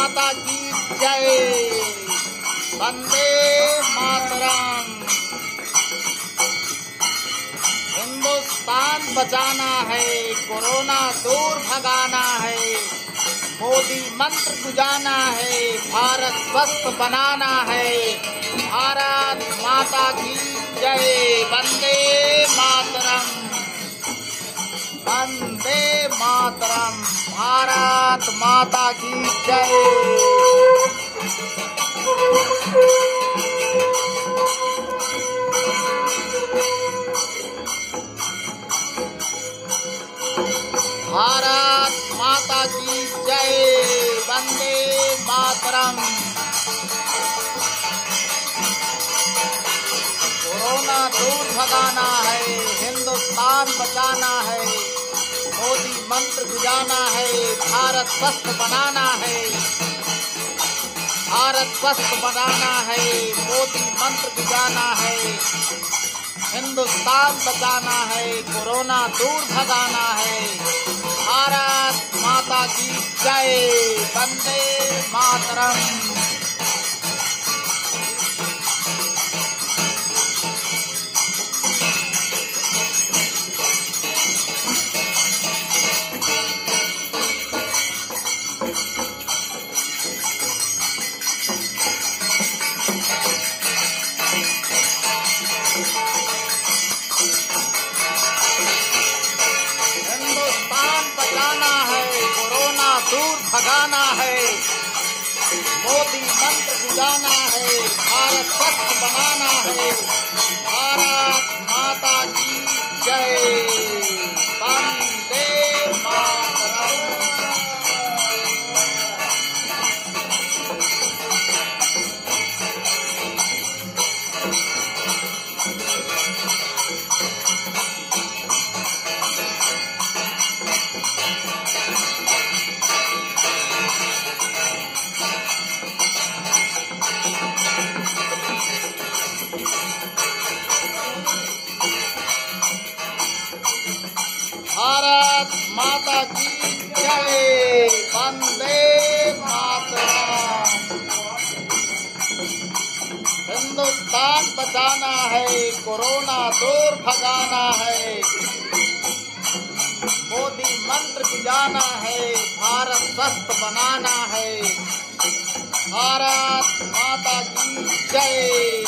माता की जय। वंदे मातरम। हिंदुस्तान बचाना है, कोरोना दूर भगाना है। मोदी मंत्र गुजाना है, भारत स्वस्थ बनाना है। भारत माता की जय। वंदे मातरम। मातरम, भारत माता की जय। भारत माता की जय, वंदे मातरम। कोरोना दूर भगाना है, हिंदुस्तान बचाना है। मोदी मंत्र गुजाना है, भारत स्वस्थ बनाना है। भारत स्वस्थ बनाना है, मोदी मंत्र गुजाना है। हिंदुस्तान बचाना है, कोरोना दूर भगाना है। भारत माता की जय, वंदे मातरम। भगाना है। मोदी मंत्र गुजाना है। भारत पक्ष बनाना है। भारत भारत माता की जय। वंदे मातरम। हिंदुस्तान बचाना है, कोरोना दूर भगाना है। मोदी मंत्र गुजाना है, भारत स्वस्थ बनाना है। भारत माता की जय।